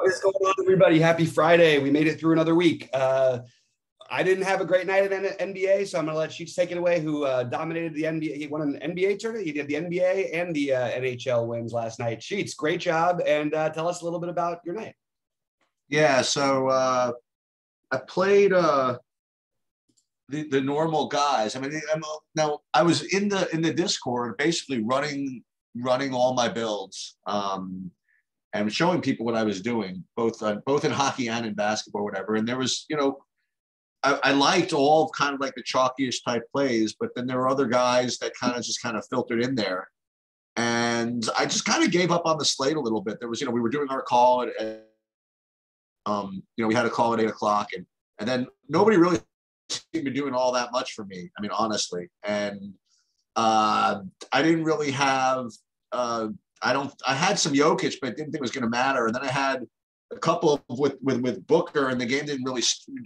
What is going on, everybody? Happy Friday. We made it through another week. Uh, I didn't have a great night at NBA, so I'm going to let Sheets take it away, who uh, dominated the NBA. He won an NBA tournament. He did the NBA and the uh, NHL wins last night. Sheets, great job. And uh, tell us a little bit about your night. Yeah, so uh, I played uh, the, the normal guys. I mean, I'm, now I was in the in the Discord, basically running running all my builds. Um, and showing people what I was doing, both uh, both in hockey and in basketball, whatever. And there was, you know, I, I, liked all kind of like the chalkiest type plays, but then there were other guys that kind of just kind of filtered in there. And I just kind of gave up on the slate a little bit. There was, you know, we were doing our call at, um, you know, we had a call at eight o'clock, and and then nobody really seemed to be doing all that much for me. I mean, honestly, and uh, I didn't really have. Uh, I don't. I had some Jokic, but I didn't think it was going to matter. And then I had a couple with with with Booker, and the game didn't really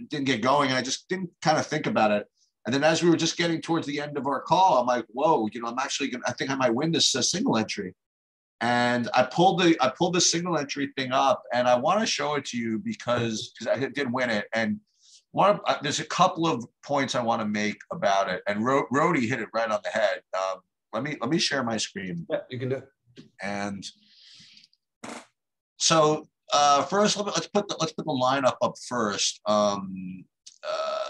didn't get going, and I just didn't kind of think about it. And then as we were just getting towards the end of our call, I'm like, whoa, you know, I'm actually gonna. I think I might win this uh, single entry. And I pulled the I pulled the single entry thing up, and I want to show it to you because because I did win it, and one uh, there's a couple of points I want to make about it, and Ro- Rody hit it right on the head. Um, let me let me share my screen. Yeah, you can do. It. And so uh, first, let's put the, let's put the lineup up first. Um, uh,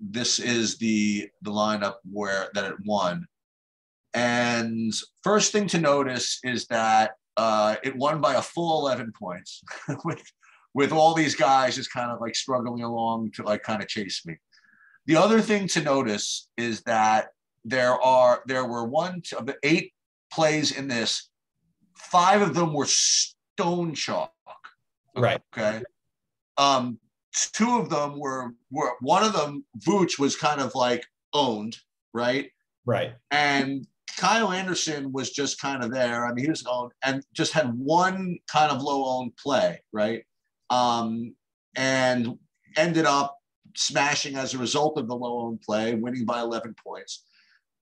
this is the the lineup where that it won. And first thing to notice is that uh, it won by a full 11 points with, with all these guys just kind of like struggling along to like kind of chase me. The other thing to notice is that there are there were one of the eight plays in this, five of them were stone chalk. Right. Okay. Um, two of them were were one of them, Vooch was kind of like owned, right? Right. And Kyle Anderson was just kind of there. I mean, he was owned and just had one kind of low owned play, right? Um, and ended up smashing as a result of the low owned play, winning by 11 points.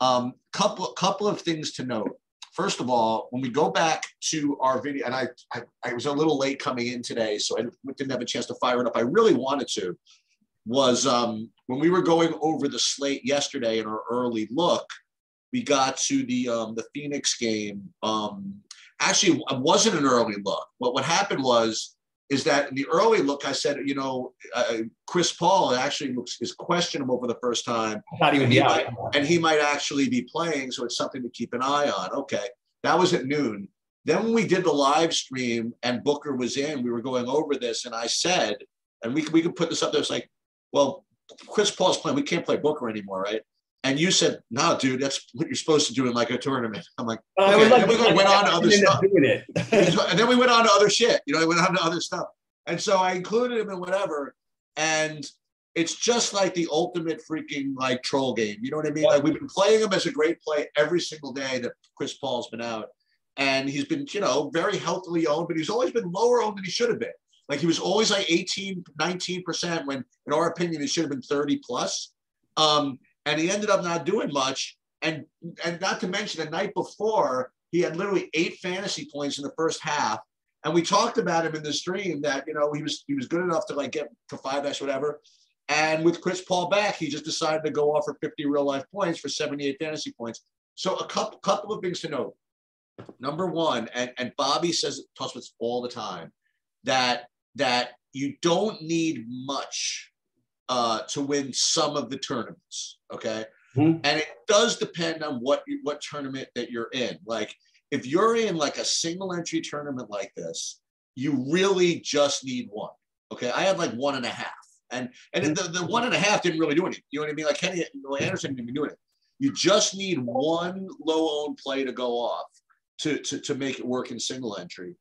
Um, couple couple of things to note first of all, when we go back to our video, and I, I, I, was a little late coming in today, so I didn't have a chance to fire it up. I really wanted to. Was um, when we were going over the slate yesterday in our early look, we got to the um, the Phoenix game. Um, actually, it wasn't an early look. But what happened was is that in the early look, I said, you know, uh, Chris Paul actually looks is questionable for the first time. Not even he might, and he might actually be playing, so it's something to keep an eye on. Okay, that was at noon. Then when we did the live stream and Booker was in, we were going over this, and I said, and we we could put this up there. It's like, well, Chris Paul's playing. We can't play Booker anymore, right? And you said, "No, dude, that's what you're supposed to do in like a tournament." I'm like, okay. Like, then we went on to other stuff. and then we went on to other shit. You know, we went on to other stuff. And so I included him in whatever. And it's just like the ultimate freaking like troll game. You know what I mean? Like we've been playing him as a great play every single day that Chris Paul's been out. And he's been, you know, very healthily owned, but he's always been lower owned than he should have been. Like he was always like 18, 19%, when in our opinion, he should have been 30 plus. Um, and he ended up not doing much. And and not to mention the night before, he had literally eight fantasy points in the first half. And we talked about him in the stream that you know he was he was good enough to like get to five X whatever. And with Chris Paul back, he just decided to go off for 50 real life points for 78 fantasy points. So a couple couple of things to note. Number one, and, and Bobby says us all the time, that that you don't need much uh, to win some of the tournaments. Okay. Mm-hmm. And it does depend on what what tournament that you're in. Like if you're in like a single entry tournament like this, you really just need one. Okay. I had like one and a half. And and mm-hmm. the, the one and a half didn't really do anything. You know what I mean? Like Kenny Anderson didn't even do it. You just need one low owned play to go off to, to, to make it work in single entry.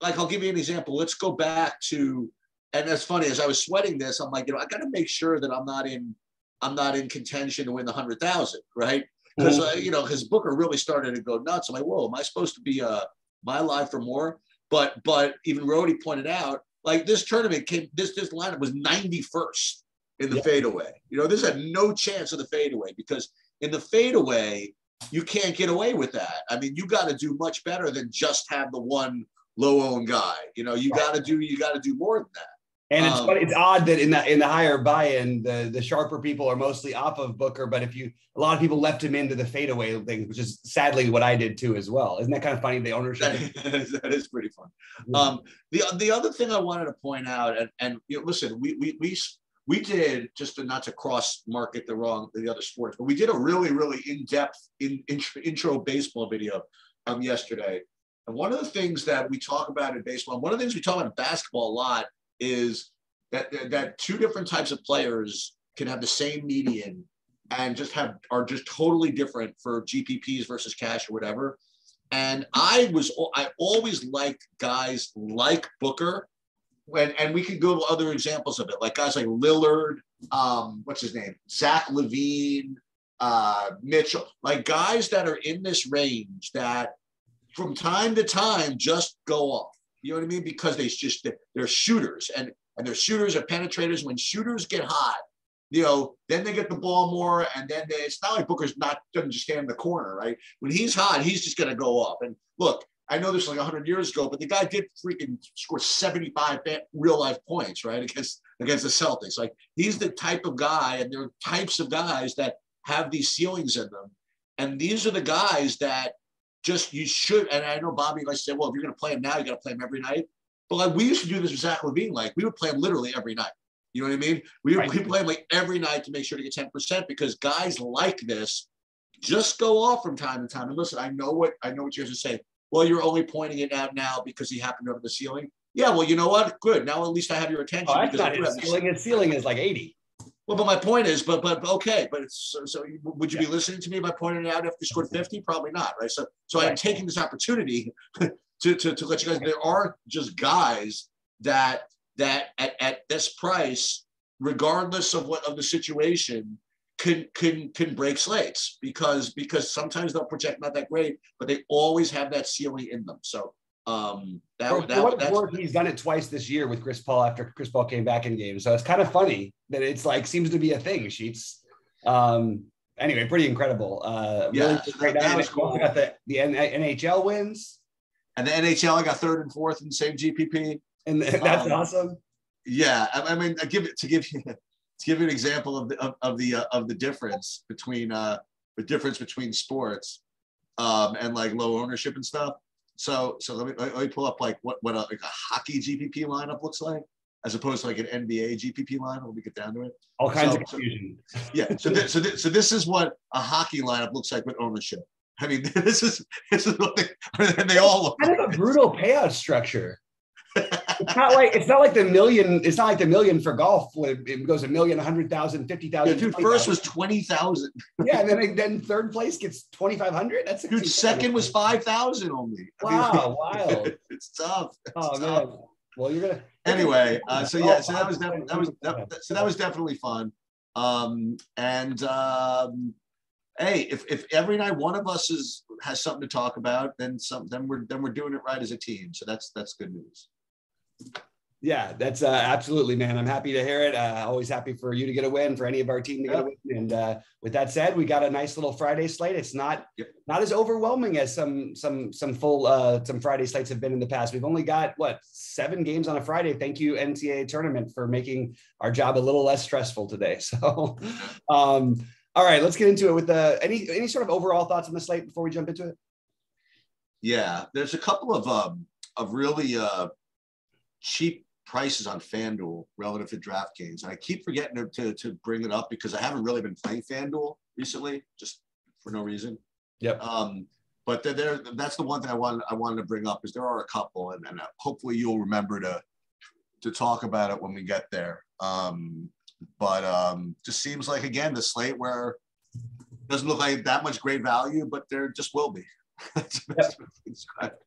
Like I'll give you an example. Let's go back to and that's funny. As I was sweating this, I'm like, you know, I got to make sure that I'm not in, I'm not in contention to win the hundred thousand, right? Because mm-hmm. uh, you know, his Booker really started to go nuts. I'm like, whoa, am I supposed to be uh, my live for more? But but even Rody pointed out, like this tournament came, this this lineup was 91st in the yeah. fadeaway. You know, this had no chance of the fadeaway because in the fadeaway, you can't get away with that. I mean, you got to do much better than just have the one low owned guy. You know, you got to do you got to do more than that. And it's um, funny, it's odd that in the in the higher buy-in, the the sharper people are mostly off of Booker, but if you a lot of people left him into the fadeaway thing, which is sadly what I did too as well. Isn't that kind of funny? The ownership that is, that is pretty fun. Yeah. Um, the the other thing I wanted to point out, and and you know, listen, we we we we did just to not to cross market the wrong the other sports, but we did a really really in depth in, intro, intro baseball video um yesterday. And one of the things that we talk about in baseball, one of the things we talk about in basketball a lot is that, that two different types of players can have the same median and just have are just totally different for GPPs versus cash or whatever. And I was I always liked guys like Booker, when and we could go to other examples of it, like guys like Lillard, um, what's his name, Zach LaVine, uh, Mitchell, like guys that are in this range that from time to time just go off. You know what I mean? Because they just they're shooters and and they're shooters or penetrators. When shooters get hot, you know, then they get the ball more, and then they, it's not like Booker's not doesn't just stand in the corner, right? When he's hot, he's just going to go off. And look, I know this was like 100 years ago, but the guy did freaking score 75 real life points, right, against against the Celtics. Like he's the type of guy, and there are types of guys that have these ceilings in them, and these are the guys that just you should. And I know Bobby likes to say, well, if you're going to play him now, you got to play him every night. But like we used to do this with Zach LaVine, like we would play him literally every night. You know what I mean? We right. we play him like every night to make sure to get 10% because guys like this just go off from time to time. And listen, I know what I know what you guys are saying. Well, you're only pointing it out now because he happened over the ceiling. Yeah, well, you know what? Good. Now at least I have your attention. Oh, that's not his ceiling. His ceiling is like 80. Well, but my point is, but but okay, but it's so, so would you yeah. be listening to me by pointing it out if they scored 50? Mm-hmm. Probably not, right? So so right. I'm taking this opportunity to, to, to let you guys there are just guys that that at, at this price, regardless of what of the situation, can can can break slates because because sometimes they'll project not that great, but they always have that ceiling in them. So um, that, for, that, what that's, he's done it twice this year with Chris Paul after Chris Paul came back in games. So it's kind of funny that it's like seems to be a thing. Sheets. Um, anyway, pretty incredible. Uh, yeah, really was cool. got the the NHL wins, and the NHL I got third and fourth in the same GPP, and that's um, awesome. Yeah, I, I, mean, I give it to give you to give you an example of the of, of the uh, of the difference between uh the difference between sports um and like low ownership and stuff so so let me let me pull up like what what a, like a hockey GPP lineup looks like as opposed to like an NBA GPP lineup when we get down to it. All kinds so, of confusion. So, yeah. So this, so this, so this is what a hockey lineup looks like with ownership. I mean, this is this is what they and they all look kind like. of a brutal payout structure it's not like it's not like the million. It's not like the million for golf. It goes a million, a hundred thousand, fifty thousand. Yeah, dude, first was twenty thousand. yeah, and then then third place gets twenty five hundred. That's dude. Second was five thousand only. Wow, I mean, wild. It's tough. It's oh tough. man. Well, you're gonna. Anyway, uh, so yeah, so that was that, that was that, so that was definitely fun. Um, and um, hey, if if every night one of us is has something to talk about, then some then we're then we're doing it right as a team. So that's that's good news. Yeah, that's uh, absolutely, man. I'm happy to hear it. Uh, always happy for you to get a win, for any of our team to get a win. And uh, with that said, we got a nice little Friday slate. It's not yep. not as overwhelming as some some some full uh, some Friday slates have been in the past. We've only got what seven games on a Friday. Thank you NCAA tournament for making our job a little less stressful today. So, um, all right, let's get into it with the any any sort of overall thoughts on the slate before we jump into it. Yeah, there's a couple of um, of really uh, cheap prices on FanDuel relative to DraftKings. And I keep forgetting to, to, to, bring it up because I haven't really been playing FanDuel recently, just for no reason. Yep. Um, but they're, that's the one thing I wanted, I wanted to bring up is there are a couple and, and hopefully you'll remember to, to talk about it when we get there. Um, but um, just seems like, again, the slate where doesn't look like that much great value, but there just will be. yep.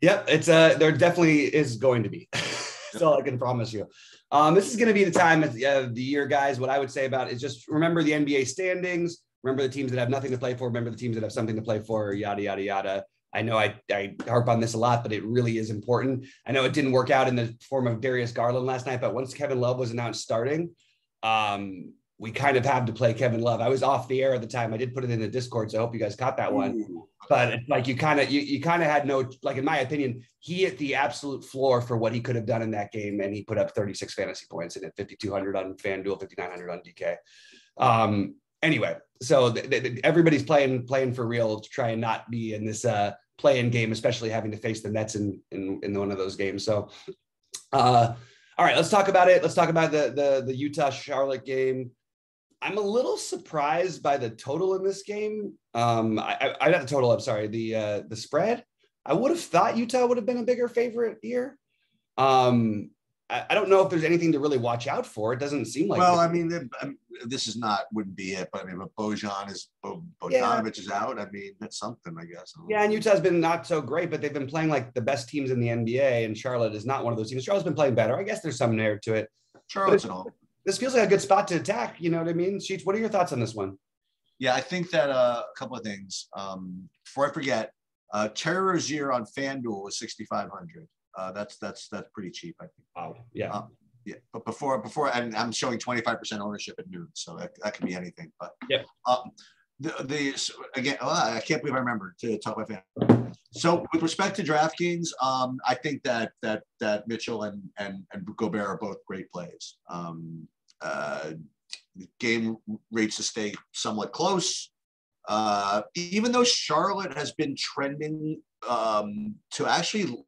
Yep, it's uh there definitely is going to be. All I can promise you. Um, this is going to be the time of the, uh, the year, guys. What I would say about is just remember the NBA standings. Remember the teams that have nothing to play for. Remember the teams that have something to play for. Yada yada yada. I know I, I harp on this a lot, but it really is important. I know it didn't work out in the form of Darius Garland last night, but once Kevin Love was announced starting, um, we kind of have to play Kevin Love. I was off the air at the time. I did put it in the Discord, so I hope you guys caught that one. Ooh. But it's like you kind of you, you kind of had no like in my opinion, he hit the absolute floor for what he could have done in that game, and he put up 36 fantasy points and at 5200 on FanDuel, 5900 on DK. Um, anyway, so th- th- everybody's playing playing for real to try and not be in this uh play-in game, especially having to face the Nets in in, in one of those games. So, uh, all right, let's talk about it. Let's talk about the the the Utah Charlotte game. I'm a little surprised by the total in this game. Um, I, I, I not the total. I'm sorry, the uh, the spread. I would have thought Utah would have been a bigger favorite here. Um, I, I don't know if there's anything to really watch out for. It doesn't seem like. well. I mean, um, this is not wouldn't be it, but I mean, but Bojan is Bo, Yeah. Bogdanovich is out. I mean, that's something, I guess. Yeah, and Utah's been not so great, but they've been playing like the best teams in the NBA, and Charlotte is not one of those teams. Charlotte's been playing better. I guess there's some merit to it. Charlotte's and all. This feels like a good spot to attack. You know what I mean? Sheets, what are your thoughts on this one? Yeah, I think that uh, a couple of things. Um, before I forget, uh, Terry Rozier on FanDuel was 6,500. Uh, that's that's that's pretty cheap, I think. Wow. Yeah. Uh, Yeah, but before before and I'm showing 25% ownership at noon, so that, that could be anything. But yeah. uh, the the so again, oh, I can't believe I remember to talk about fan. So with respect to DraftKings, um, I think that that that Mitchell and and and Gobert are both great plays. Um, uh, game rates to stay somewhat close. Uh, even though Charlotte has been trending um, to actually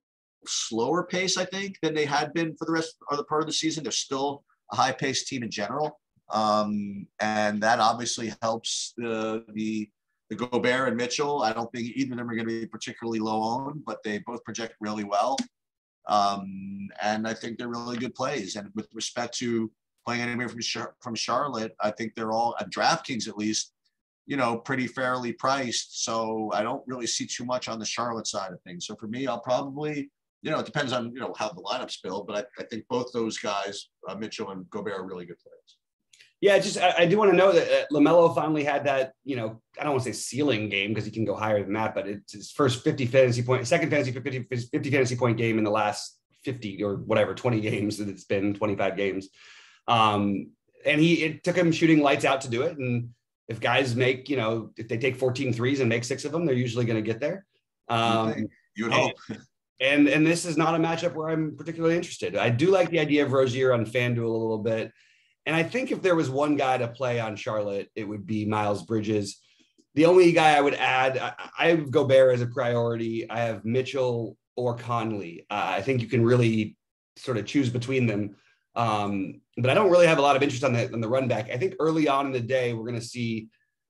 slower pace, I think, than they had been for the rest of the part of the season. They're still a high paced team in general. Um, and that obviously helps the, the, the Gobert and Mitchell. I don't think either of them are going to be particularly low owned, but they both project really well. Um, and I think they're really good plays. And with respect to playing anywhere from, from Charlotte, I think they're all at DraftKings at least, you know, pretty fairly priced. So I don't really see too much on the Charlotte side of things. So for me, I'll probably you know, it depends on you know how the lineup's build, but I, I think both those guys, uh, Mitchell and Gobert, are really good players. Yeah, just I, I do want to know that uh, Lamelo finally had that. You know, I don't want to say ceiling game because he can go higher than that, but it's his first 50 fantasy point, second fantasy 50, 50 fantasy point game in the last 50 or whatever 20 games that it's been 25 games. Um, and he it took him shooting lights out to do it. And if guys make, you know, if they take 14 threes and make six of them, they're usually going to get there. Um, You would hope. and and this is not a matchup where I'm particularly interested. I do like the idea of Rozier on FanDuel a little bit. And I think if there was one guy to play on Charlotte, it would be Miles Bridges. The only guy I would add, I, I have Gobert as a priority. I have Mitchell or Conley. Uh, I think you can really sort of choose between them. Um, but I don't really have a lot of interest on the on the run back. I think early on in the day we're going to see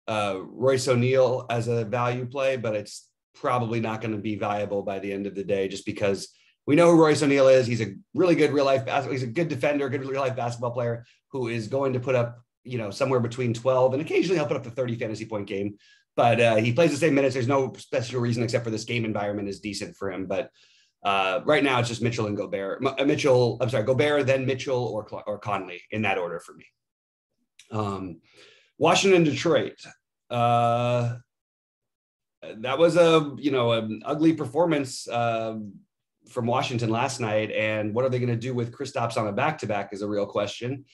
uh, Royce O'Neale as a value play, but it's probably not going to be viable by the end of the day, just because we know who Royce O'Neale is. He's a really good real life basketball. He's a good defender, good real life basketball player who is going to put up, you know, somewhere between 12 and occasionally he'll put up the 30 fantasy point game. But uh, he plays the same minutes. There's no special reason except for this game environment is decent for him. But uh, right now it's just Mitchell and Gobert. M- uh, Mitchell, I'm sorry, Gobert, then Mitchell or Cl- or Conley in that order for me. Um, Washington, Detroit. Uh, that was a you know an ugly performance um, from Washington last night, and what are they going to do with Kristaps on a back to back is a real question.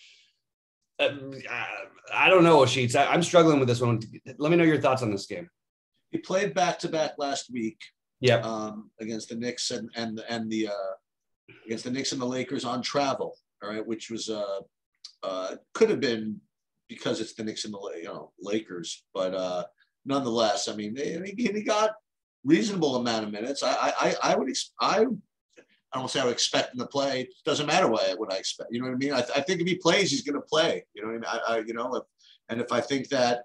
Uh, I don't know, Sheets. I, I'm struggling with this one. Let me know your thoughts on this game. He played back to back last week Yep. um, against the Knicks and and and the uh, against the Knicks and the Lakers on travel. All right, which was uh, uh, could have been because it's the Knicks and the you know Lakers, but uh, nonetheless, I mean, they, he, got reasonable amount of minutes. I I I- I would I. I don't say I would expect him to play. It doesn't matter what I, what I expect. You know what I mean? I, I think if he plays, he's going to play. You know what I mean? I, I you know, if, and if I think that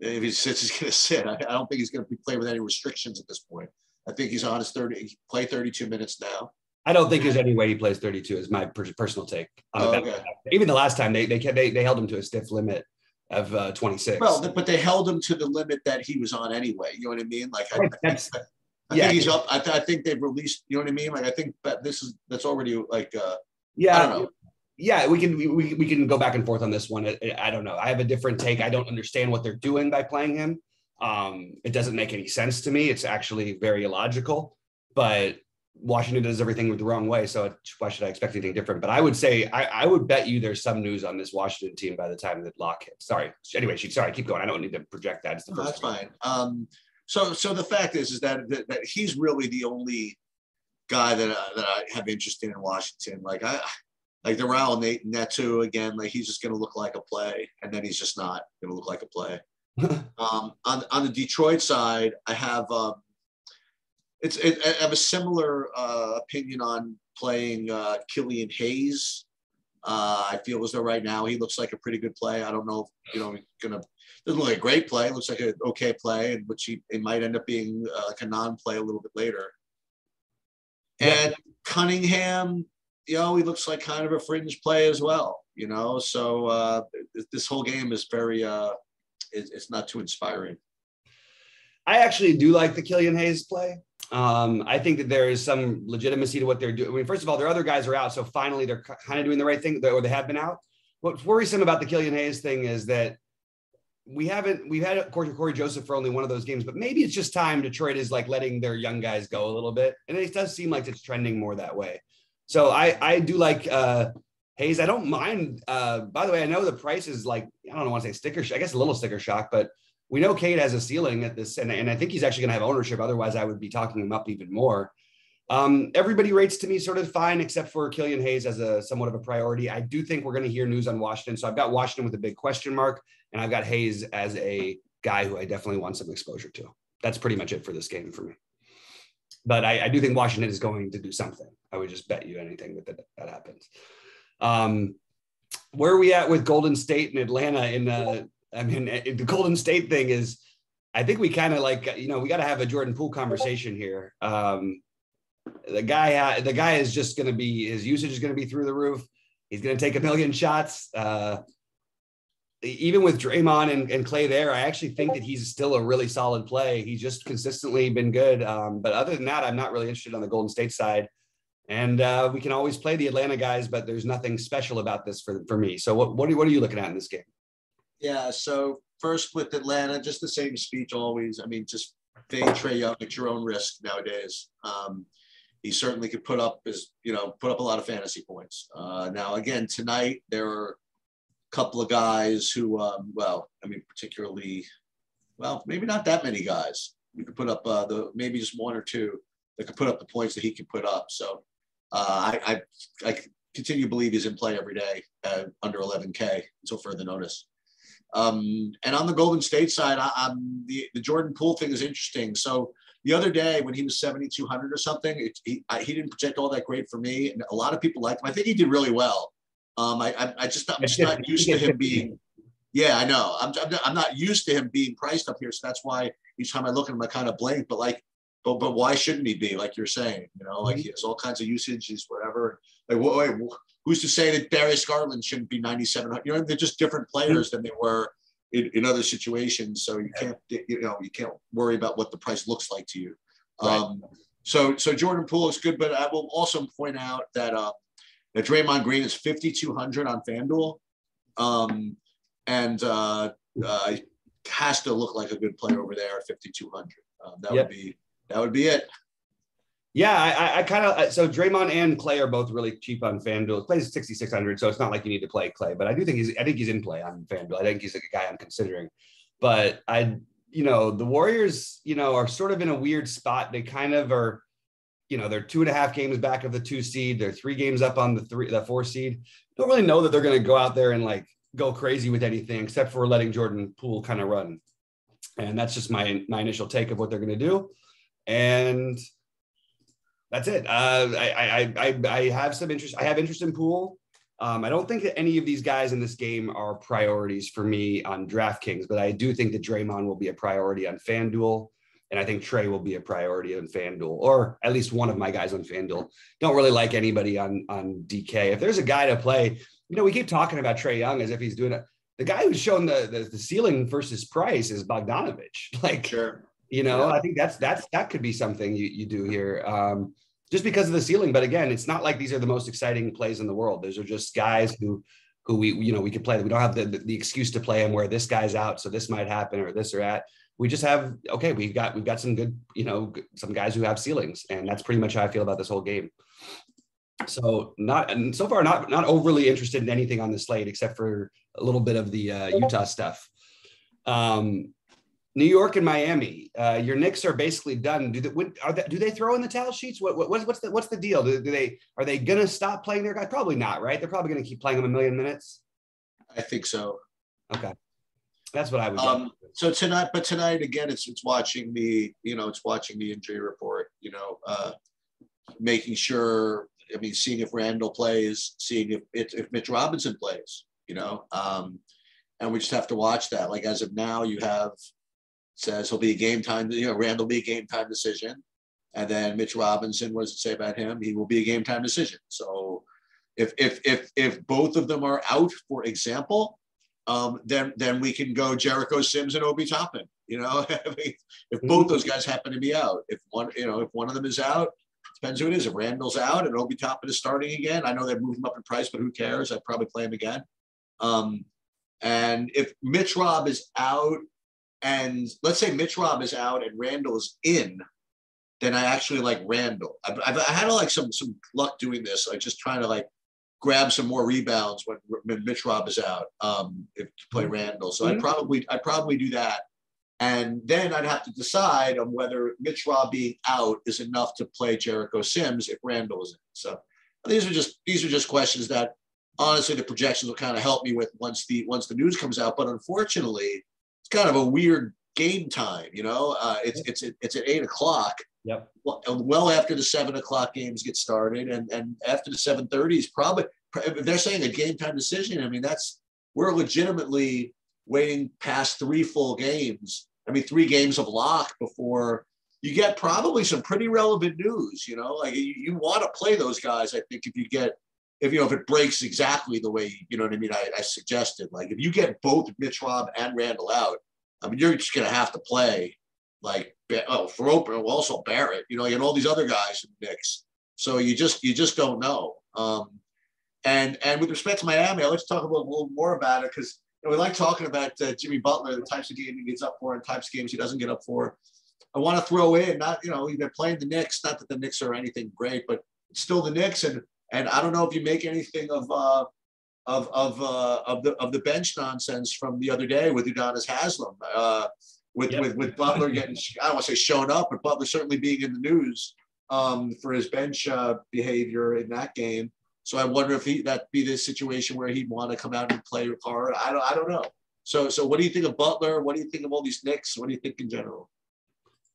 if he sits, he's going to sit. I, I don't think he's going to be playing with any restrictions at this point. I think he's on his 30, he play 32 minutes now. I don't think there's any way he plays 32. Is my per- personal take. Oh, okay. Even the last time they they they, they held him to a stiff limit of uh, 26. Well, but they held him to the limit that he was on anyway. You know what I mean? Like, I, I, think, I yeah. think he's up. I, th- I think they've released, you know what I mean? Like, I think that this is, that's already like, uh, yeah, I don't know. yeah, we can we, we can go back and forth on this one. I, I don't know. I have a different take. I don't understand what they're doing by playing him. Um, it doesn't make any sense to me. It's actually very illogical. But Washington does everything the wrong way. So why should I expect anything different? But I would say I, I would bet you there's some news on this Washington team by the time that Lock hits. Sorry. Anyway, she, sorry, keep going. I don't need to project that. It's the No, that's fine. Um, so so the fact is is that, that, that he's really the only guy that uh, that I have interest in in Washington. Like I like the Raul Nate Neto again. Like he's just going to look like a play, and then he's just not going to look like a play. um, on on the Detroit side, I have. Um, it's it, I have a similar uh, opinion on playing uh, Killian Hayes. Uh, I feel as though right now he looks like a pretty good play. I don't know, if, you know, gonna doesn't look like a great play. It looks like an okay play, which he it might end up being uh, like a non-play a little bit later. And yeah. Cunningham, you know, he looks like kind of a fringe play as well. You know, so uh, this whole game is very uh, it, it's not too inspiring. I actually do like the Killian Hayes play. Um, I think that there is some legitimacy to what they're doing. I mean, first of all, their other guys are out, so finally they're kind of doing the right thing, or they have been out. What's worrisome about the Killian Hayes thing is that we haven't we've had Cory, Joseph for only one of those games, but maybe it's just time Detroit is like letting their young guys go a little bit, and it does seem like it's trending more that way. So I I do like uh, Hayes. I don't mind. Uh, by the way, I know the price is like I don't want to say sticker. I guess a little sticker shock, but we know Cade has a ceiling at this, and, and I think he's actually going to have ownership. Otherwise, I would be talking him up even more. Um, everybody rates to me sort of fine, except for Killian Hayes as a somewhat of a priority. I do think we're going to hear news on Washington. So I've got Washington with a big question mark, and I've got Hayes as a guy who I definitely want some exposure to. That's pretty much it for this game for me. But I, I do think Washington is going to do something. I would just bet you anything that that, that happens. Um, where are we at with Golden State and Atlanta? In uh, I mean, the Golden State thing is, I think we kind of like you know we got to have a Jordan Poole conversation here. Um, the guy the guy is just going to be his usage is going to be through the roof. He's going to take a million shots. Uh, even with Draymond and, and, Clay there, I actually think that he's still a really solid play. He's just consistently been good. Um, but other than that, I'm not really interested on the Golden State side. And uh, we can always play the Atlanta guys, but there's nothing special about this for, for me. So what what are, what are you looking at in this game? Yeah. So first with Atlanta, just the same speech always. I mean, just fade Trae Young at your own risk nowadays. Um, he certainly could put up his, you know, put up a lot of fantasy points. Uh, now, again, tonight there are a couple of guys who, um, well, I mean, particularly, well, maybe not that many guys. You could put up uh, the maybe just one or two that could put up the points that he can put up. So uh, I, I, I continue to believe he's in play every day under 11K until further notice. Um, and on the Golden State side, I, the, the Jordan Poole thing is interesting. So the other day when he was 7,200 or something, it, he, I, he didn't project all that great for me. And a lot of people liked him. I think he did really well. Um, I, I, I just, I'm just not used to him being, yeah, I know. I'm, I'm, not, I'm not used to him being priced up here. So that's why each time I look at him, I kind of blink, but like, but, but why shouldn't he be? Like you're saying, you know, like he has all kinds of usages, whatever. Like, wait, who's to say that Darius Garland shouldn't be 9,700? You know, they're just different players than they were in, in other situations. So you can't, you know, you can't worry about what the price looks like to you. Right. Um, so, so Jordan Poole is good, but I will also point out that uh, that Draymond Green is 5,200 on FanDuel, um, and uh, uh, has to look like a good player over there at 5,200. Um, that yep. would be that would be it. Yeah, I, I kind of uh, so Draymond and Clay are both really cheap on FanDuel. Clay's sixty six hundred, so it's not like you need to play Clay. But I do think he's I think he's in play on FanDuel. I think he's a guy I'm considering. But I, you know, the Warriors, you know, are sort of in a weird spot. They kind of are, you know, they're two and a half games back of the two seed. They're three games up on the three, the four seed. Don't really know that they're going to go out there and like go crazy with anything except for letting Jordan Poole kind of run. And that's just my my initial take of what they're going to do. And that's it. Uh, I, I, I, I have some interest. I have interest in Poole. Um, I don't think that any of these guys in this game are priorities for me on DraftKings, but I do think that Draymond will be a priority on FanDuel. And I think Trae will be a priority on FanDuel, or at least one of my guys on FanDuel. Don't really like anybody on, on DK. If there's a guy to play, you know, we keep talking about Trae Young as if he's doing it. The guy who's shown the, the, the ceiling versus price is Bogdanovich. Like, sure. you know, yeah. I think that's that's that could be something you, you do here. Um, just because of the ceiling. But again, it's not like these are the most exciting plays in the world. Those are just guys who who we you know we could play. We don't have the, the, the excuse to play them where this guy's out, so this might happen or this or that. we just have okay, we've got we've got some good, you know, some guys who have ceilings, and that's pretty much how I feel about this whole game. So not and so far not not overly interested in anything on the slate except for a little bit of the uh, Utah stuff. Um, New York and Miami, uh, your Knicks are basically done. Do they, are they, do they throw in the towel sheets? What, what, what's the what's the deal? Do, do they are they gonna stop playing their guy? Probably not, right? They're probably gonna keep playing them a million minutes. I think so. Okay, that's what I would. Um, so tonight, but tonight again, it's it's watching the you know it's watching the injury report. You know, uh, making sure. I mean, seeing if Randle plays, seeing if if Mitch Robinson plays. You know, um, and we just have to watch that. Like as of now, you have says he'll be a game time. You know, Randle will be a game time decision, and then Mitch Robinson. What does it say about him? He will be a game time decision. So, if if if if both of them are out, for example, um, then then we can go Jericho Sims and Obi Toppin. You know, if both those guys happen to be out, if one you know if one of them is out, depends who it is. If Randle's out and Obi Toppin is starting again, I know they've moved him up in price, but who cares? I'd probably play him again. Um, and if Mitch Rob is out and let's say Mitch Rob is out and Randle is in, then I actually like Randle. I've, I've I had like some some luck doing this, like just trying to like grab some more rebounds when, when Mitch Rob is out um, if to play mm-hmm. So mm-hmm. I probably I probably do that, and then I'd have to decide on whether Mitch Rob being out is enough to play Jericho Sims if Randle is in. So these are just these are just questions that honestly the projections will kind of help me with once the once the news comes out. But unfortunately, it's kind of a weird game time, you know. Uh, it's it's it's at eight o'clock. Yep. Well, well after the seven o'clock games get started, and and after the seven thirty is probably they're saying a game time decision. I mean, that's we're legitimately waiting past three full games. I mean, three games of lock before you get probably some pretty relevant news. You know, like you, you want to play those guys. I think if you get if you know if it breaks exactly the way you know what I mean, I, I suggested like if you get both Mitch Rob and Randle out, I mean you're just gonna have to play like oh for open also Barrett, you know, and all these other guys in the mix. So you just you just don't know. Um, and and with respect to Miami, I let's talk about a little more about it because you know, we like talking about uh, Jimmy Butler, the types of games he gets up for and types of games he doesn't get up for. I want to throw in, not you know, they're playing the Knicks. Not that the Knicks are anything great, but still the Knicks. And and I don't know if you make anything of uh, of of uh, of the of the bench nonsense from the other day with Udonis Haslem, uh, with, yep. with with Butler getting I don't want to say shown up, but Butler certainly being in the news um, for his bench uh, behavior in that game. So I wonder if he that be the situation where he'd want to come out and play hard. I don't I don't know. So so what do you think of Butler? What do you think of all these Knicks? What do you think in general?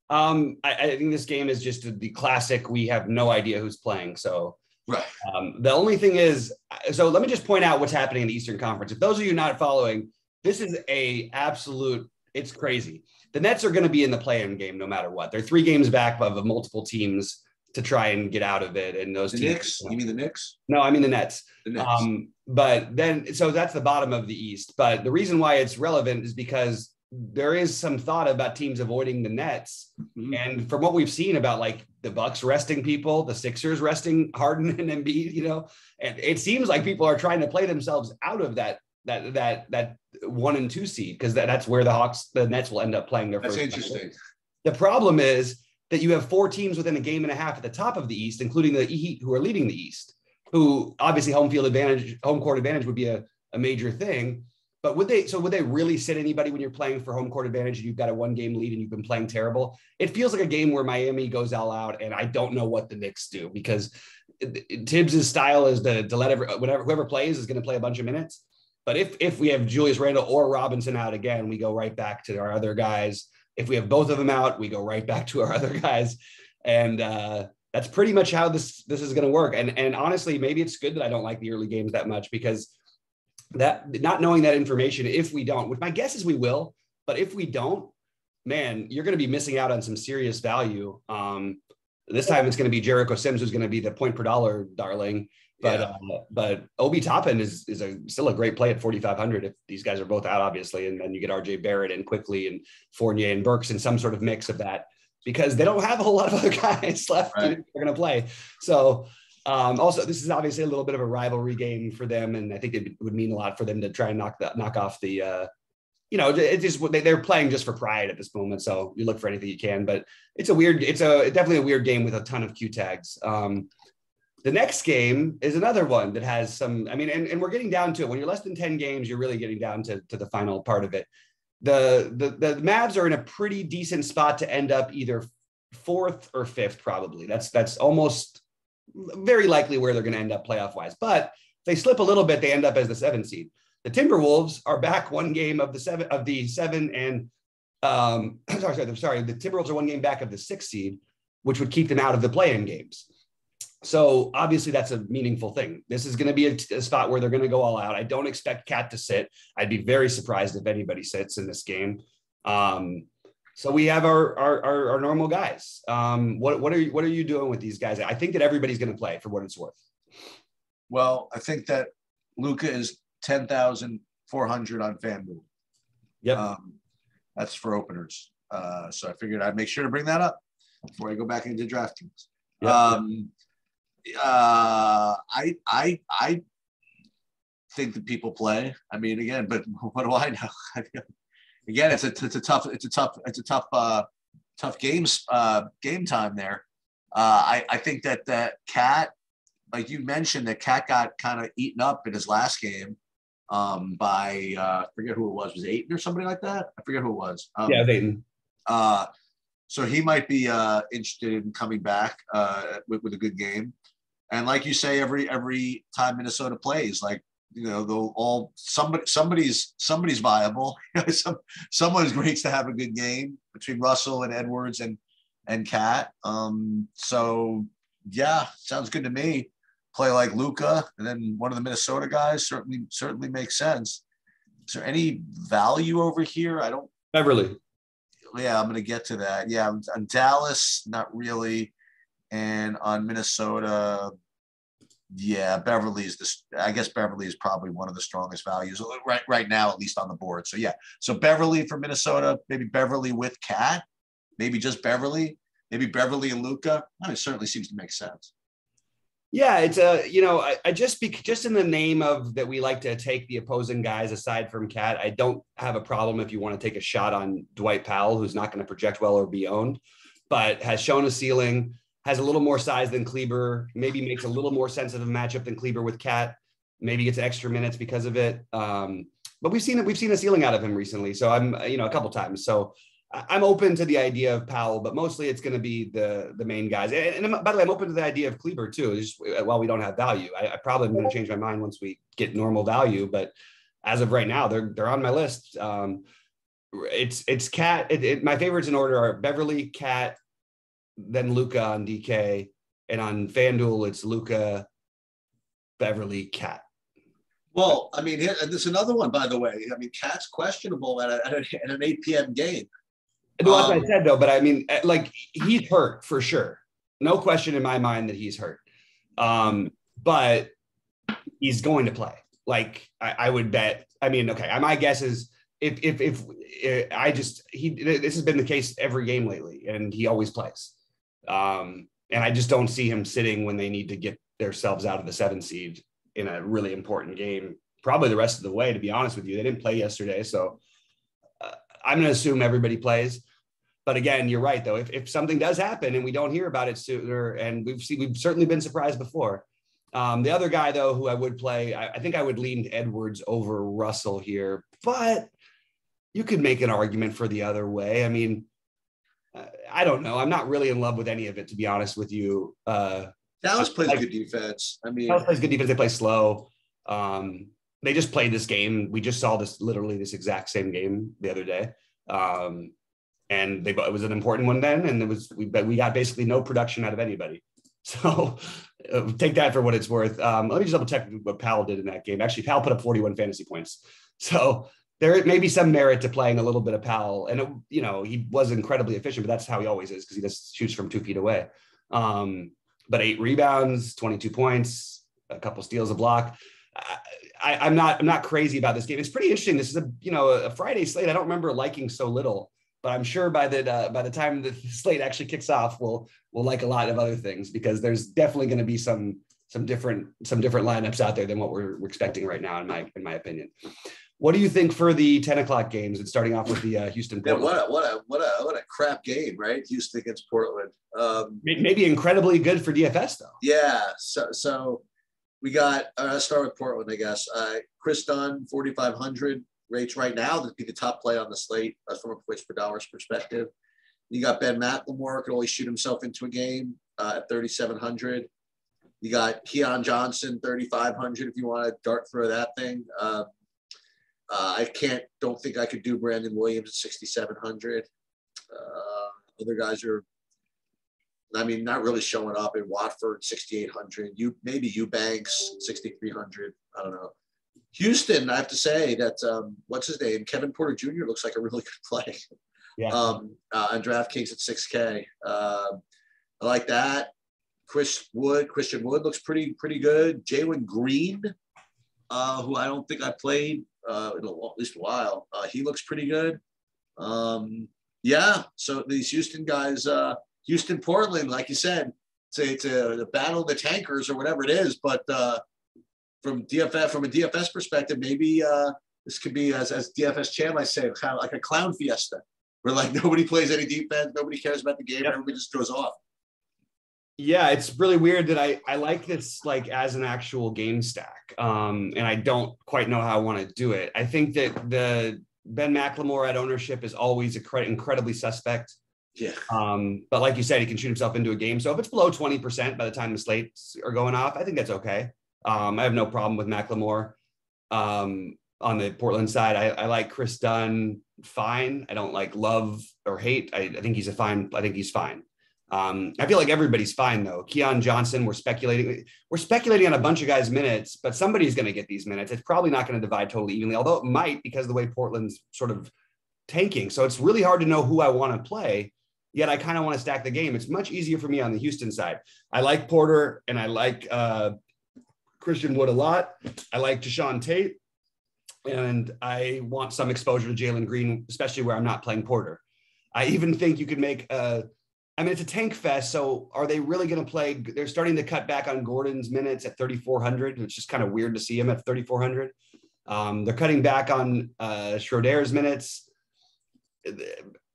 Um, I, I think this game is just the classic. We have no idea who's playing, so Right. Um, the only thing is, so let me just point out what's happening in the Eastern Conference. If those of you not following, this is a absolute. It's crazy. The Nets are going to be in the play-in game no matter what. They're three games back of multiple teams to try and get out of it. And those the teams, Knicks. You mean the Knicks? No, I mean the Nets. The Nets. Um, but then, so that's the bottom of the East. But the reason why it's relevant is because there is some thought about teams avoiding the nets. Mm-hmm. and from what we've seen about like the bucks resting people the sixers resting harden and Embiid, you know and it seems like people are trying to play themselves out of that that that that one and two seed because that, that's where the hawks the nets will end up playing their that's first interesting. The problem is that you have four teams within a game and a half at the top of the east including the heat who are leading the east who obviously home field advantage home court advantage would be a, a major thing but would they? So would they really sit anybody when you're playing for home court advantage and you've got a one game lead and you've been playing terrible? It feels like a game where Miami goes all out, and I don't know what the Knicks do because Thibs's style is to, to let every, whatever whoever plays is going to play a bunch of minutes. But if if we have Julius Randle or Robinson out again, we go right back to our other guys. If we have both of them out, we go right back to our other guys, and uh, that's pretty much how this this is going to work. And and honestly, maybe it's good that I don't like the early games that much because that not knowing that information, if we don't, which my guess is we will, but if we don't, man, you're going to be missing out on some serious value. Um, this time it's going to be Jericho Sims who's going to be the point per dollar darling. But yeah. uh, but Obi Toppin is is a still a great play at 4,500 if these guys are both out, obviously, and then you get RJ Barrett and Quickley and Fournier and Burks in some sort of mix of that because they don't have a whole lot of other guys left right. they're going to play. So um, also, this is obviously a little bit of a rivalry game for them, and I think it would mean a lot for them to try and knock that knock off the uh, you know, it's just they're playing just for pride at this moment. So you look for anything you can, but it's a weird, it's a definitely a weird game with a ton of Q tags. Um, the next game is another one that has some, I mean, and, and we're getting down to it. When you're less than 10 games, you're really getting down to, to the final part of it. The, the, the Mavs are in a pretty decent spot to end up either fourth or fifth, probably. That's, that's almost very likely where they're going to end up playoff wise. But if they slip a little bit, they end up as the seven seed. The Timberwolves are back one game of the seven of the seven and um, sorry, sorry, sorry. The Timberwolves are one game back of the six seed, which would keep them out of the play-in games. So obviously that's a meaningful thing. This is going to be a, a spot where they're going to go all out. I don't expect KAT to sit. I'd be very surprised if anybody sits in this game. Um, so we have our our, our, our normal guys. Um, what what are you what are you doing with these guys? I think that everybody's going to play for what it's worth. Well, I think that Luka is ten thousand four hundred on FanDuel. Yep, um, that's for openers. Uh, so I figured I'd make sure to bring that up before I go back into DraftKings. Yep. Um, uh, I I I think that people play. I mean, again, but what do I know? again, it's a it's a tough it's a tough it's a tough uh, tough games uh, game time there. Uh, I I think that that cat, like you mentioned, that cat got kind of eaten up in his last game um, by uh, I forget who it was. Was it Ayton or somebody like that? I forget who it was. Um, yeah, Ayton. Uh, so he might be uh, interested in coming back uh, with, with a good game. And like you say, every every time Minnesota plays, like you know, they'll all somebody somebody's somebody's viable. Some someone great to have a good game between Russell and Edwards and and KAT. Um, so yeah, sounds good to me. Play like Luka and then one of the Minnesota guys certainly certainly makes sense. Is there any value over here? I don't. Beverley. Yeah, I'm going to get to that. Yeah, on Dallas, not really, and on Minnesota, yeah, Beverley's the I guess Beverley is probably one of the strongest values uh, right right now, at least on the board. So yeah, so Beverley for Minnesota, maybe Beverley with KAT, maybe just Beverley, maybe Beverley and Luka. I mean, it certainly seems to make sense. Yeah, it's a you know I, I just be just in the name of that we like to take the opposing guys aside from KAT. I don't have a problem if you want to take a shot on Dwight Powell, who's not going to project well or be owned, but has shown a ceiling has a little more size than Kleber, maybe makes a little more sense of a matchup than Kleber with KAT, maybe gets extra minutes because of it. Um, but we've seen it, we've seen a ceiling out of him recently. So I'm, you know, a couple times. So I'm open to the idea of Powell, but mostly it's going to be the the main guys. And, and, by the way, I'm open to the idea of Kleber too. Just while we don't have value, I, I probably am going to change my mind once we get normal value. But as of right now, they're they're on my list. Um, it's it's KAT. It, it, my favorites in order are Beverley, KAT, then Luka on DK, and on FanDuel it's Luka, Beverley, KAT. Well, I mean, there's another one, by the way. I mean, KAT's questionable at, a, at, a, at an 8 p.m. game. No, um, I said though, but I mean, eh, like he's hurt for sure. No question in my mind that he's hurt. Um, but he's going to play. Like I, I would bet. I mean, okay, my guess is if if if, if eh, I just he this has been the case every game lately, and he always plays. Um, and I just don't see him sitting when they need to get themselves out of the seven seed in a really important game, probably the rest of the way, to be honest with you. They didn't play yesterday. So uh, I'm going to assume everybody plays. But again, you're right, though. If, if something does happen and we don't hear about it sooner, and we've seen, we've certainly been surprised before. Um, the other guy, though, who I would play, I, I think I would lean Edwards over Russell here, but you could make an argument for the other way. I mean, I don't know. I'm not really in love with any of it, to be honest with you. Uh, Dallas plays like, good defense. I mean, Dallas plays good defense. They play slow. Um, they just played this game. We just saw this literally this exact same game the other day. Um, and they, it was an important one then. And it was, we, we got basically no production out of anybody. So uh, take that for what it's worth. Um, let me just double check what Powell did in that game. Actually, Powell put up 41 fantasy points. So there may be some merit to playing a little bit of Powell. And, it, you know, he was incredibly efficient, but that's how he always is because he just shoots from two feet away. Um, but eight rebounds, 22 points, a couple steals, a block. I, am not I'm not crazy about this game. It's pretty interesting. This is a you know a Friday slate. I don't remember liking so little, but I'm sure by the uh, by the time the slate actually kicks off, we'll we'll like a lot of other things because there's definitely going to be some some different some different lineups out there than what we're, we're expecting right now in my in my opinion. What do you think for the 10 o'clock games and starting off with the uh, Houston? Yeah, what a, what a what a what a crap game, right? Houston against Portland. Um, Maybe incredibly good for DFS though. yeah, so so we got. Uh, let's start with Portland, I guess. Uh, Kris Dunn, forty five hundred rates right now to be the top play on the slate uh, from a points per dollars perspective. You got Ben McLemore could always shoot himself into a game uh, at thirty seven hundred. You got Keon Johnson, 3,500 if you want to dart throw that thing. Uh, uh, I can't, don't think I could do Brandon Williams at 6,700. Uh, other guys are, I mean, not really showing up in Watford, 6,800. You maybe Eubanks, 6,300. I don't know. Houston, I have to say that um, what's his name? Kevin Porter Jr. looks like a really good play. Yeah. Um, uh, on DraftKings at 6K. Uh, I like that. Chris Wood, Christian Wood looks pretty pretty good. Jalen Green, uh, who I don't think I played uh, in a, at least a while, uh, he looks pretty good. Um, yeah, so these Houston guys, uh, Houston Portland, like you said, it's a, it's a, the battle of the tankers or whatever it is. But uh, from DFS from a DFS perspective, maybe uh, this could be as as DFS champ, I say, kind of like a clown fiesta, where like nobody plays any defense, nobody cares about the game, Yep. everybody just goes off. Yeah, it's really weird that I I like this like as an actual game stack, um, and I don't quite know how I want to do it. I think that the Ben McLemore at ownership is always cre- incredibly suspect. Yeah. Um, but like you said, he can shoot himself into a game. So if it's below twenty percent by the time the slates are going off, I think that's okay. Um, I have no problem with McLemore. Um, on the Portland side, I, I like Kris Dunn fine. I don't like love or hate. I, I think he's a fine. I think he's fine. Um, I feel like everybody's fine though. Keon Johnson, we're speculating. We're speculating on a bunch of guys' minutes, but somebody's going to get these minutes. It's probably not going to divide totally evenly, although it might because of the way Portland's sort of tanking. So it's really hard to know who I want to play. Yet I kind of want to stack the game. It's much easier for me on the Houston side. I like Porter and I like uh, Christian Wood a lot. I like Jae'Sean Tate, and I want some exposure to Jalen Green, especially where I'm not playing Porter. I even think you could make a I mean, it's a tank fest. So are they really going to play? They're starting to cut back on Gordon's minutes at 3,400, which is kind of weird to see him at 3,400. Um, they're cutting back on uh, Schroeder's minutes.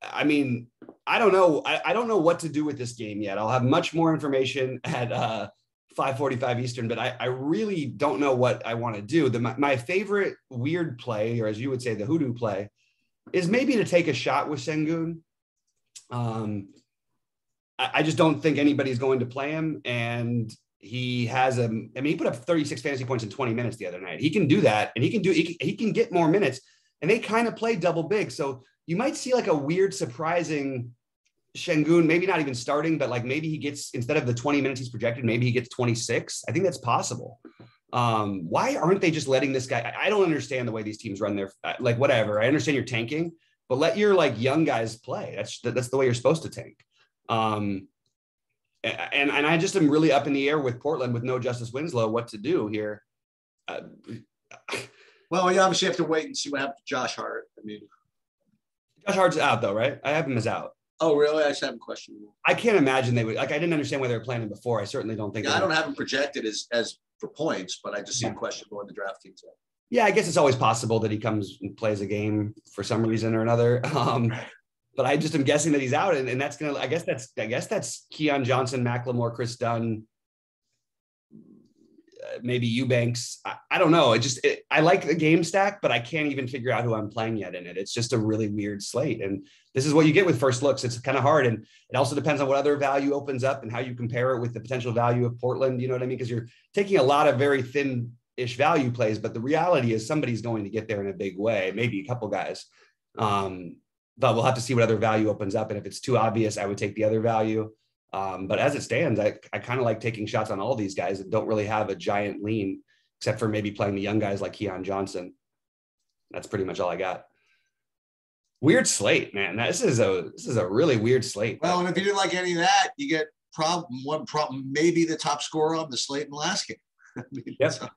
I mean, I don't know. I, I, don't know what to do with this game yet. I'll have much more information at uh, 5:45 Eastern, but I, I, really don't know what I want to do. The, my, my favorite weird play, or as you would say, the hoodoo play, is maybe to take a shot with Sengun. Um, I just don't think anybody's going to play him. And he has a, I mean, he put up 36 fantasy points in 20 minutes the other night. He can do that and he can do, he can, he can get more minutes and they kind of play double big. So you might see like a weird, surprising Sengun, maybe not even starting, but like maybe he gets, instead of the 20 minutes he's projected, maybe he gets 26. I think that's possible. Um, why aren't they just letting this guy? I, don't understand the way these teams run their, like, whatever. I understand you're tanking, but let your like young guys play. That's, that's the way you're supposed to tank. Um, and and I just am really up in the air with Portland with no Justice Winslow. What to do here? Uh, well, you obviously have to wait and see what happens to Josh Hart. I mean, Josh Hart's out though, right? I have him as out. Oh, really? I just have a question. I can't imagine they would like. I didn't understand why they were planning before. I certainly don't think. Yeah, I don't have him projected as as for points, but I just see yeah. a question going to draft DraftKings. Yeah, I guess it's always possible that he comes and plays a game for some reason or another. Um, but I just am guessing that he's out, and, and that's gonna. I guess that's. I guess that's Keon Johnson, McLemore, Kris Dunn, uh, maybe Eubanks. I, I don't know. It just. It, I like the game stack, but I can't even figure out who I'm playing yet in it. It's just a really weird slate, and this is what you get with first looks. It's kind of hard, and it also depends on what other value opens up and how you compare it with the potential value of Portland. You know what I mean? Because you're taking a lot of very thin ish value plays, but the reality is somebody's going to get there in a big way. Maybe a couple guys. Um, but we'll have to see what other value opens up. And if it's too obvious, I would take the other value. Um, but as it stands, I, I kind of like taking shots on all these guys that don't really have a giant lean, except for maybe playing the young guys like Keon Johnson. That's pretty much all I got. Weird slate, man. This is a this is a really weird slate. Well, and if you didn't like any of that, you get problem one problem, maybe the top scorer on the slate in the last game. I mean, yep. So,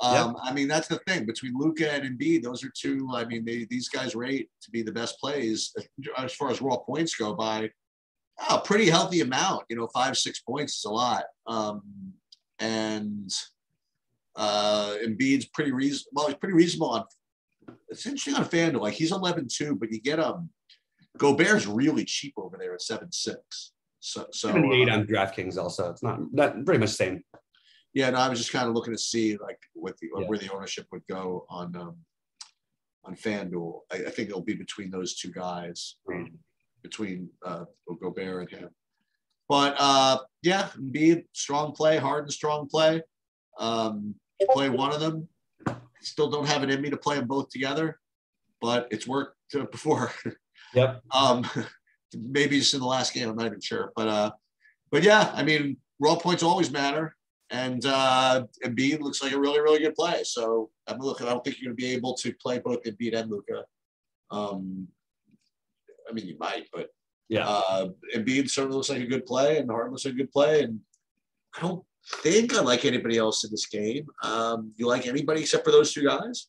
um, yep. I mean, that's the thing between Luka and Embiid. Those are two. I mean, they, these guys rate to be the best plays as far as raw points go by a pretty healthy amount. You know, five six points is a lot. Um, and uh, Embiid's pretty reasonable. Well, he's pretty reasonable on it's interesting on FanDuel. Like he's 11-2, but you get um Gobert's really cheap over there at 7-6. So, so Seven eight uh, on DraftKings also. It's not not pretty much the same. Yeah, no, I was just kind of looking to see like what the Yeah. where the ownership would go on um on FanDuel. I, I think it'll be between those two guys, Mm. between uh Gobert and him. But uh yeah, be strong play, Harden, strong play. Um, play one of them. Still don't have it in me to play them both together, but it's worked before. Yep. Um, maybe just in the last game, I'm not even sure. But uh, but yeah, I mean, raw points always matter, and uh, Embiid looks like a really really good play. So I'm looking. I don't think you're going to be able to play both Embiid and Luka. Um, I mean, you might, but Yeah. uh, Embiid certainly looks like a good play, and Harden looks like a good play, and I don't think I like anybody else in this game. Um, you like anybody except for those two guys?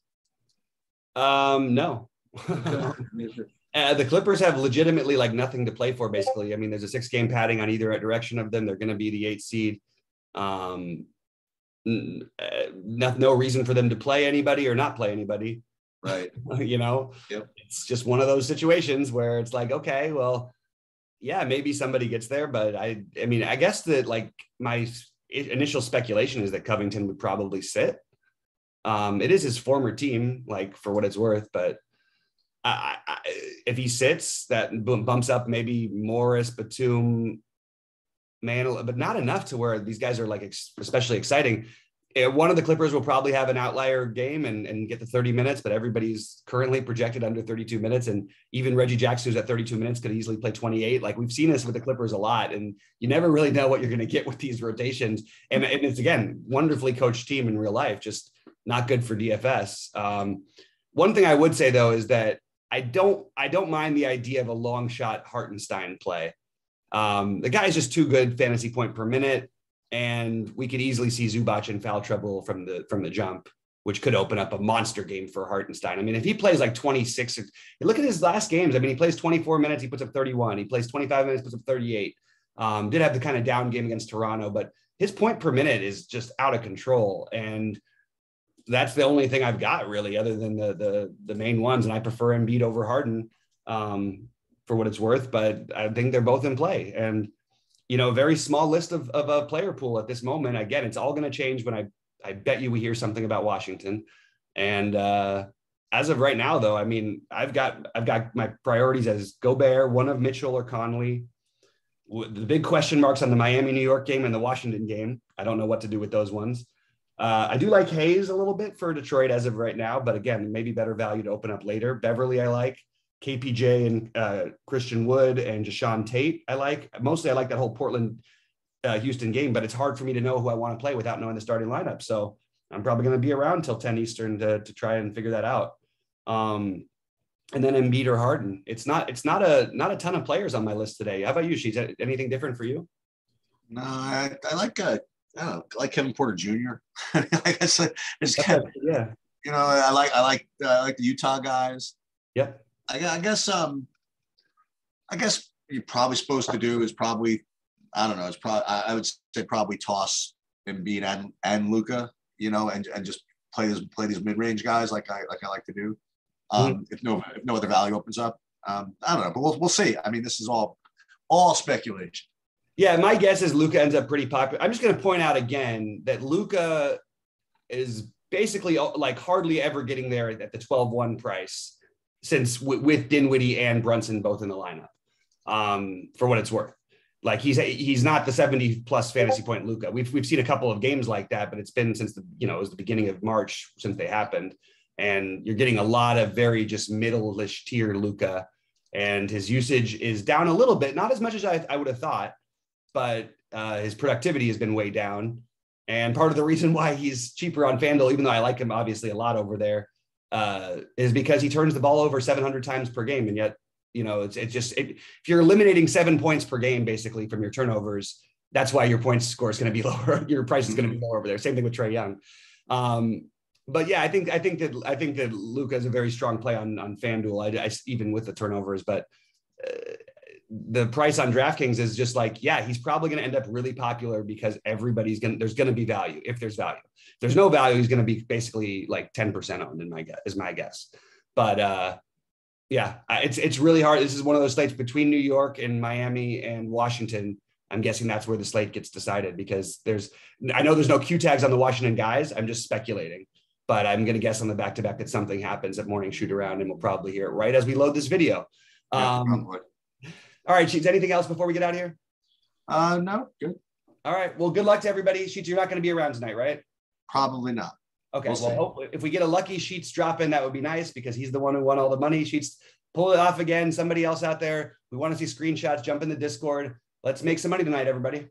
Um, no. Uh, the Clippers have legitimately like nothing to play for. Basically, I mean, there's a six game padding on either direction of them. They're going to be the eight seed. Um, uh, no, no reason for them to play anybody or not play anybody. right. you know, Yep. it's just one of those situations where it's like, okay, well, yeah, maybe somebody gets there, but I, I mean, I guess that like my initial speculation is that Covington would probably sit. Um, it is his former team, like for what it's worth, but I, I, if he sits, that bump- bumps up maybe Morris, Batum, Mantle, but not enough to where these guys are like ex- especially exciting. Uh, One of the Clippers will probably have an outlier game and, and get the 30 minutes, but everybody's currently projected under 32 minutes. And even Reggie Jackson, who's at 32 minutes, could easily play 28. Like we've seen this with the Clippers a lot, and you never really know what you're going to get with these rotations. And, and it's again, wonderfully coached team in real life, just not good for DFS. Um, one thing I would say though is that I don't I don't mind the idea of a long shot Hartenstein play. Um, the is just too good fantasy point per minute, and we could easily see Zubac in foul trouble from the from the jump, which could open up a monster game for Hartenstein. I mean, if he plays like 26, look at his last games. I mean, he plays 24 minutes, he puts up 31. He plays 25 minutes, puts up 38. Um, did have the kind of down game against Toronto, but his point per minute is just out of control. And that's the only thing I've got really, other than the the the main ones. And I prefer Embiid over Harden um, for what it's worth, but I think they're both in play. And you know, very small list of of a player pool at this moment. Again, it's all going to change when I I bet you we hear something about Washington. And uh, as of right now, though, I mean, I've got I've got my priorities as Gobert, one of Mitchell or Conley. The big question marks on the Miami New York game and the Washington game. I don't know what to do with those ones. Uh, I do like Hayes a little bit for Detroit as of right now, but again, maybe better value to open up later. Beverley, I like. KPJ and uh, Christian Wood and Jae'Sean Tate, I like. Mostly, I like that whole Portland uh, Houston game, but it's hard for me to know who I want to play without knowing the starting lineup. So I'm probably going to be around till 10 Eastern to, to try and figure that out. Um, and then Embiid or Harden. It's not it's not a not a ton of players on my list today. How about you? She's anything different for you? No, I, I like uh, I know, like Kevin Porter Jr. like I guess uh, it's kind of, yeah. you know I like I like I like the Utah guys. Yep. I, I guess um I guess you're probably supposed to do is probably I don't know it's probably I, I would say probably toss Embiid and and Luka you know and and just play this play these mid range guys like I like I like to do um if no if no other value opens up. Um I don't know but we'll we'll see. I mean this is all all speculation. Yeah, my guess is Luka ends up pretty popular. I'm just going to point out again that Luka is basically like hardly ever getting there at the 12-1 price since w- with Dinwiddie and Brunson both in the lineup. Um, for what it's worth, like he's he's not the 70 plus fantasy point Luka. We've we've seen a couple of games like that, but it's been since the you know it was the beginning of March since they happened, and you're getting a lot of very just middle-ish tier Luka, and his usage is down a little bit, not as much as I, I would have thought but uh, his productivity has been way down. And part of the reason why he's cheaper on FanDuel, even though I like him obviously a lot over there, uh, is because he turns the ball over 700 times per game. And yet, you know, it's, it's just, it, if you're eliminating seven points per game, basically from your turnovers, that's why your points score is going to be lower. your price is going to be lower over there. Same thing with Trae Young. Um, but yeah, I think, I think that, I think that Luka is a very strong play on, on FanDuel, I, I, even with the turnovers, but uh, the price on DraftKings is just like, yeah, he's probably going to end up really popular because everybody's going to, there's going to be value if there's value. If there's no value, he's going to be basically like 10% owned in my guess, is my guess. But uh, yeah, it's it's really hard. This is one of those slates between New York and Miami and Washington. I'm guessing that's where the slate gets decided because there's I know there's no Q tags on the Washington guys. I'm just speculating, but I'm going to guess on the back to back that something happens at morning shoot around, and we'll probably hear it right as we load this video. Yeah, Um. All right, Sheets. Anything else before we get out of here? uh, no, good. All right. Well, good luck to everybody. Sheets, you're not going to be around tonight, right? Probably not. Okay. We'll well, see. hope, if we get a lucky Sheets drop in, that would be nice because he's the one who won all the money. Sheets, pull it off again. Somebody else out there. We want to see screenshots. Jump in the Discord. Let's make some money tonight, everybody.